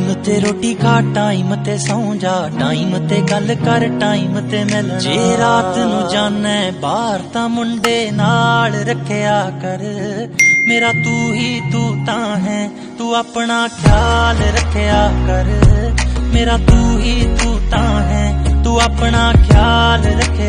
Time ਤੇ ਰੋਟੀ ਖਾ, ਟਾਈਮ ਤੇ ਸੌਂ ਜਾ, ਟਾਈਮ ਤੇ ਗੱਲ ਕਰ, ਟਾਈਮ ਤੇ ਮਿਲ ਜੇ ਰਾਤ ਨੂੰ ਜਾਣੈ ਬਾਹਰ ਤਾਂ ਮੁੰਡੇ ਨਾਲ ਰੱਖਿਆ ਕਰ। ਮੇਰਾ ਤੂੰ ਹੀ ਤੂੰ ਤਾਂ ਹੈ, ਤੂੰ ਆਪਣਾ ਖਿਆਲ ਰੱਖਿਆ ਕਰ। ਮੇਰਾ ਤੂੰ ਹੀ ਤੂੰ ਤਾਂ ਹੈ, ਤੂੰ ਆਪਣਾ ਖਿਆਲ ਰੱਖਿਆ